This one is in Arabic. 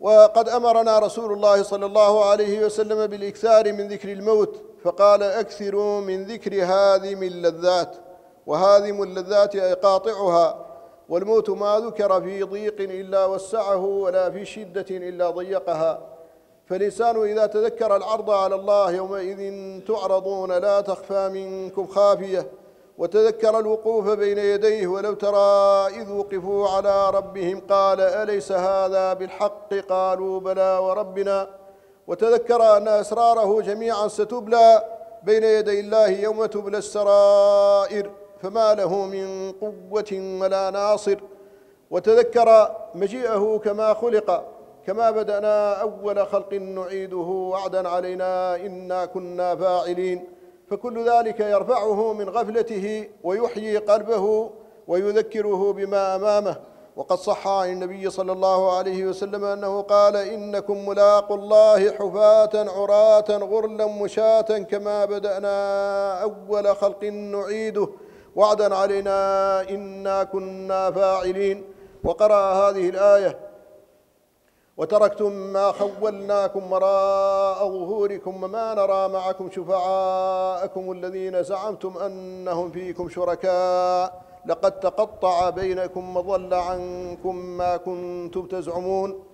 وقد أمرنا رسول الله صلى الله عليه وسلم بالإكثار من ذكر الموت فقال أكثروا من ذكر هادم اللذات وهادم اللذات اي قاطعها والموت ما ذكر في ضيق إلا وسعه ولا في شدة إلا ضيقها. فالإنسان إذا تذكر العرض على الله يومئذ تعرضون لا تخفى منكم خافية. وتذكر الوقوف بين يديه ولو ترى إذ وقفوا على ربهم قال أليس هذا بالحق؟ قالوا بلى وربنا. وتذكر أن أسراره جميعا ستبلى بين يدي الله يوم تبلى السرائر فما له من قوة ولا ناصر. وتذكر مجيئه كما خلق كما بدأنا أول خلق نعيده وعدا علينا إنا كنا فاعلين. فكل ذلك يرفعه من غفلته ويحيي قلبه ويذكره بما أمامه. وقد صح عن النبي صلى الله عليه وسلم أنه قال إنكم ملاقوا الله حفاة عراة غرلا مشاة كما بدأنا أول خلق نعيده. وعدا علينا إنا كنا فاعلين. وقرأ هذه الآية وتركتم ما خولناكم وراء ظهوركم وما نرى معكم شفعاءكم الذين زعمتم أنهم فيكم شركاء. لقد تقطع بينكم وضل عنكم ما كنتم تزعمون.